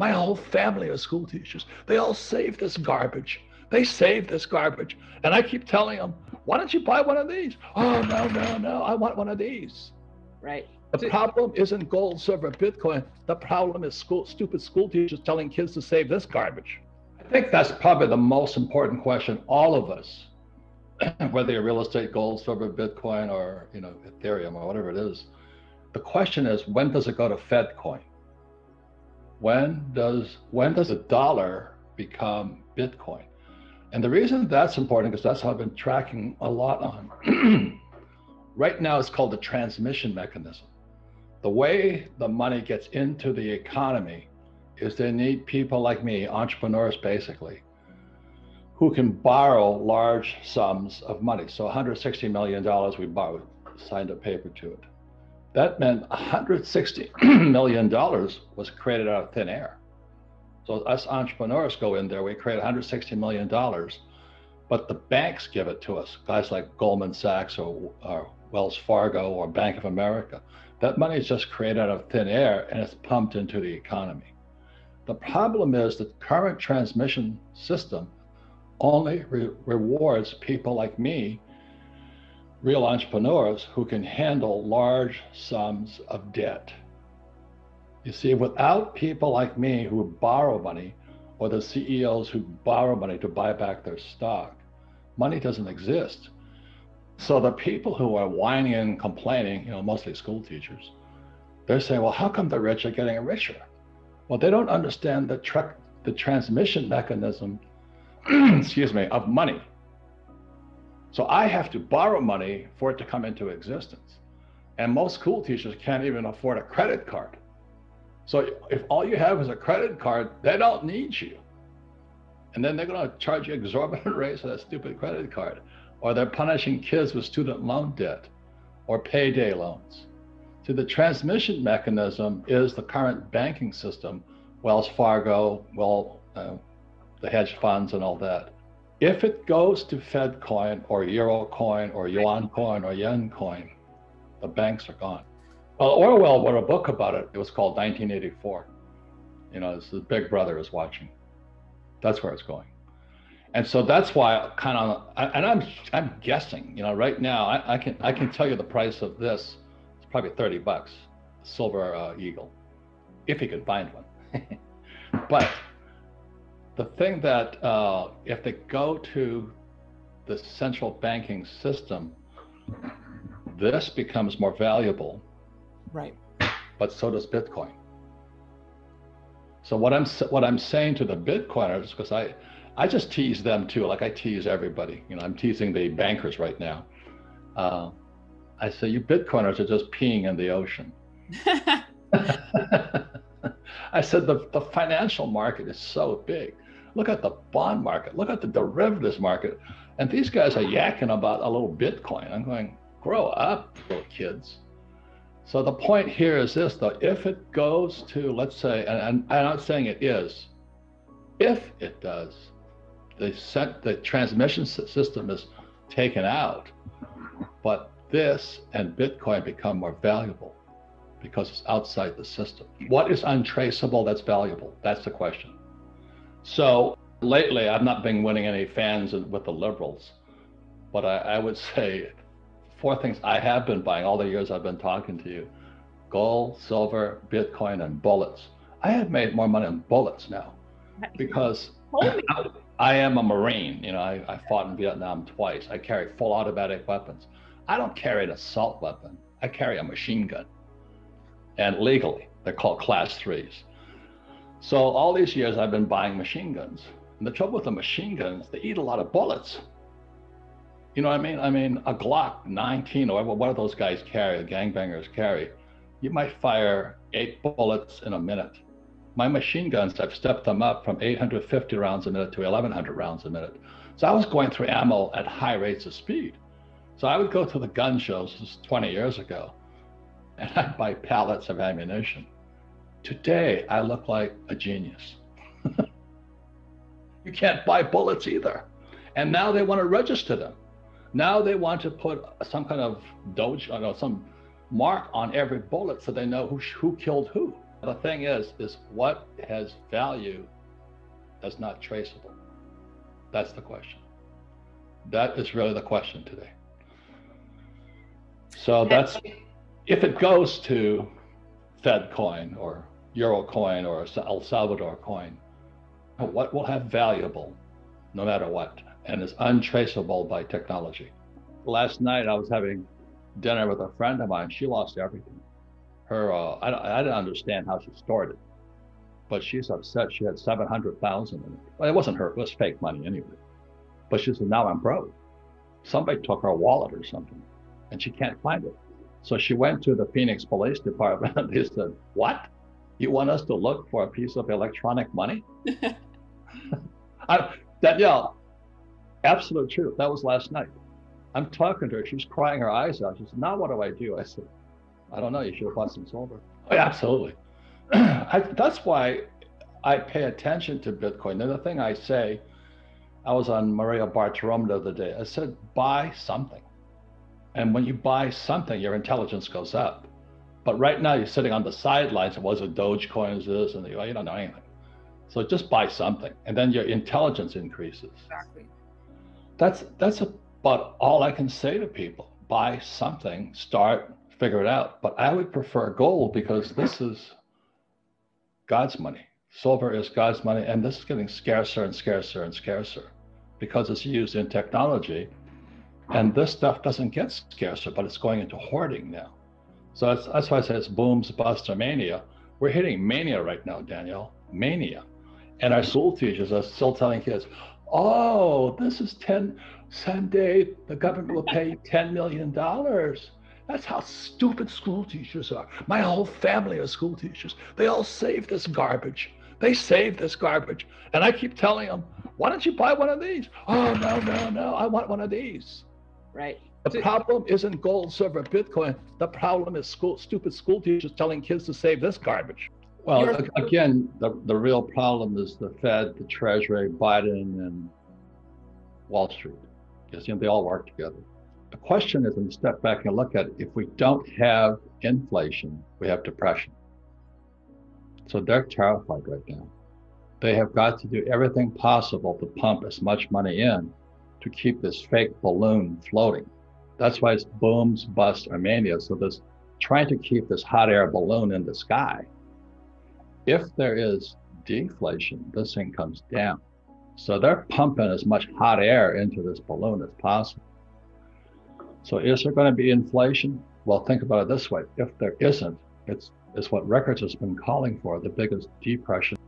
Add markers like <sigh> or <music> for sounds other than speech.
My whole family are school teachers. They all save this garbage. They save this garbage. And I keep telling them, why don't you buy one of these? Oh, no, no, no. I want one of these. Right. The problem isn't gold, silver, Bitcoin. The problem is school, stupid school teachers telling kids to save this garbage. I think that's probably the most important question all of us, <clears throat> whether you're real estate, gold, silver, Bitcoin, or you know, Ethereum or whatever it is. The question is, when does it go to Fed coin? When does when does a dollar become Bitcoin? And the reason that's important is that's how I've been tracking a lot on. <clears throat> right now, it's called the transmission mechanism. The way the money gets into the economy is they need people like me, entrepreneurs basically, who can borrow large sums of money. So $160 million we borrowed, signed a paper to it. That meant $160 <clears throat> million was created out of thin air. So us entrepreneurs go in there, we create $160 million, but the banks give it to us, guys like Goldman Sachs or, or Wells Fargo or Bank of America. That money is just created out of thin air and it's pumped into the economy. The problem is the current transmission system only re- rewards people like me real entrepreneurs who can handle large sums of debt. You see, without people like me who borrow money, or the CEOs who borrow money to buy back their stock, money doesn't exist. So the people who are whining and complaining, you know, mostly school teachers, they're saying, well, how come the rich are getting richer? Well, they don't understand the, tra- the transmission mechanism, <clears throat> excuse me, of money. So I have to borrow money for it to come into existence. And most school teachers can't even afford a credit card. So if all you have is a credit card, they don't need you. And then they're going to charge you exorbitant <laughs> rates for that stupid credit card. Or they're punishing kids with student loan debt or payday loans. So the transmission mechanism is the current banking system, Wells Fargo, well, uh, the hedge funds and all that. If it goes to Fed coin or Euro coin or Yuan coin or Yen coin, the banks are gone. Well, Orwell wrote a book about it. It was called 1984. You know, the Big Brother is watching. That's where it's going. And so that's why kind of, and I'm I'm guessing. You know, right now I, I can I can tell you the price of this. It's probably 30 bucks, silver uh, eagle, if you could find one. <laughs> but the thing that uh, if they go to the central banking system, this becomes more valuable. Right. But so does Bitcoin. So what I'm what I'm saying to the Bitcoiners, because I I just tease them too, like I tease everybody. You know, I'm teasing the bankers right now. Uh, I say you Bitcoiners are just peeing in the ocean. <laughs> <laughs> I said the, the financial market is so big. Look at the bond market. Look at the derivatives market. And these guys are yakking about a little Bitcoin. I'm going, grow up, little kids. So the point here is this, though, if it goes to, let's say, and, and I'm not saying it is, if it does, the, set, the transmission system is taken out, but this and Bitcoin become more valuable because it's outside the system. What is untraceable that's valuable? That's the question. So lately, I've not been winning any fans with the liberals, but I, I would <laughs> say four things I have been buying all the years I've been talking to you gold, silver, Bitcoin, and bullets. I have made more money on bullets now because <laughs> I am a Marine. You know, I, I fought in Vietnam twice. I carry full automatic weapons. I don't carry an assault weapon. I carry a machine gun. And legally, they're called class threes. So all these years I've been buying machine guns. And the trouble with the machine guns, they eat a lot of bullets. You know what I mean? I mean, a Glock 19 or what do those guys carry, the gangbangers carry, you might fire eight bullets in a minute. My machine guns, I've stepped them up from 850 rounds a minute to 1100 rounds a minute. So I was going through ammo at high rates of speed. So I would go to the gun shows, this 20 years ago, and <laughs> I'd buy pallets of ammunition. Today, I look like a genius. <laughs> you can't buy bullets either. And now they want to register them. Now they want to put some kind of doge, know, some mark on every bullet so they know who, who killed who. The thing is, is what has value is not traceable. That's the question. That is really the question today. So that's if it goes to Fed coin or Euro coin or El Salvador coin, what will have valuable no matter what and is untraceable by technology. Last night I was having dinner with a friend of mine. She lost everything. Her, uh, I, I didn't understand how she stored it, but she's upset. She had 700,000 in it. Well, it wasn't her, it was fake money anyway. But she said, now I'm broke. Somebody took her wallet or something and she can't find it. So she went to the Phoenix Police Department. <laughs> they said, What? You want us to look for a piece of electronic money? <laughs> I, Danielle, absolute truth. That was last night. I'm talking to her. She's crying her eyes out. She said, Now what do I do? I said, I don't know. You should have bought some silver. Oh, yeah, absolutely. <clears throat> I, that's why I pay attention to Bitcoin. And The thing I say, I was on Maria Bartiromo the other day. I said, buy something. And when you buy something, your intelligence goes up. But right now, you're sitting on the sidelines. It was it Dogecoin? Is this? And you don't know anything. So just buy something, and then your intelligence increases. Exactly. That's that's about all I can say to people. Buy something, start, figure it out. But I would prefer gold because this is God's money. Silver is God's money, and this is getting scarcer and scarcer and scarcer because it's used in technology and this stuff doesn't get scarcer, but it's going into hoarding now. So that's, that's why I say it's booms, bust, or mania. We're hitting mania right now, Danielle. Mania. And our school teachers are still telling kids, oh, this is 10, someday the government will pay $10 million. That's how stupid school teachers are. My whole family are school teachers. They all save this garbage. They save this garbage. And I keep telling them, why don't you buy one of these? Oh, no, no, no, I want one of these. Right. The problem isn't gold, silver, Bitcoin. The problem is school, stupid school teachers telling kids to save this garbage. Well, You're- again, the, the real problem is the Fed, the Treasury, Biden, and Wall Street. Because you know, they all work together. The question is, when you step back and look at it, if we don't have inflation, we have depression. So they're terrified right now. They have got to do everything possible to pump as much money in to keep this fake balloon floating. That's why it's booms, busts, or mania. So this trying to keep this hot air balloon in the sky. If there is deflation, this thing comes down. So they're pumping as much hot air into this balloon as possible. So is there going to be inflation? Well, think about it this way. If there isn't, it's, it's what Rickards has been calling for, the biggest depression